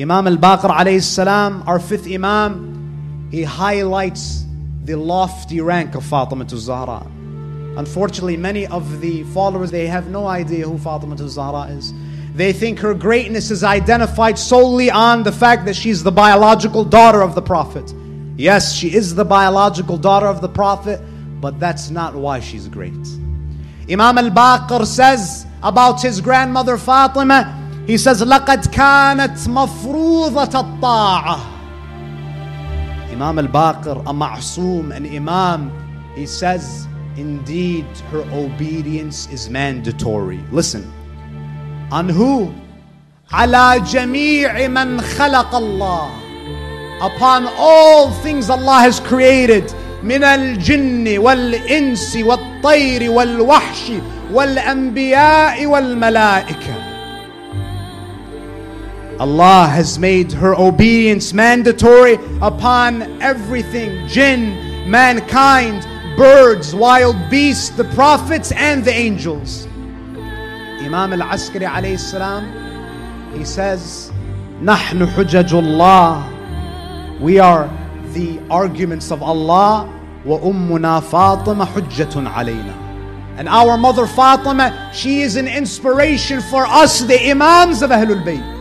Imam al-Baqir alayhi salam, our fifth Imam, he highlights the lofty rank of Fatima Zahra. Unfortunately, many of the followers, they have no idea who Fatima Zahra is. They think her greatness is identified solely on the fact that she's the biological daughter of the Prophet. Yes, she is the biological daughter of the Prophet, but that's not why she's great. Imam al-Baqir says about his grandmother Fatima, he says, لَقَدْ كَانَتْ مَفْرُوضَةَ الطَّاعَةِ Imam al-Baqir, a ma'soom, an imam, he says, indeed her obedience is mandatory. Listen, on who? على جميع من خلق الله upon all things Allah has created من الجن والإنس والطير والوحش والأنبياء والملائكة Allah has made her obedience mandatory upon everything jinn, mankind, birds, wild beasts, the prophets, and the angels. Imam al Askari alayhi salam, he says, نحن حجج الله. We are the arguments of Allah. وأمنا فاطمة حجة علينا. And our mother Fatima, she is an inspiration for us, the Imams of Ahlul Bayt.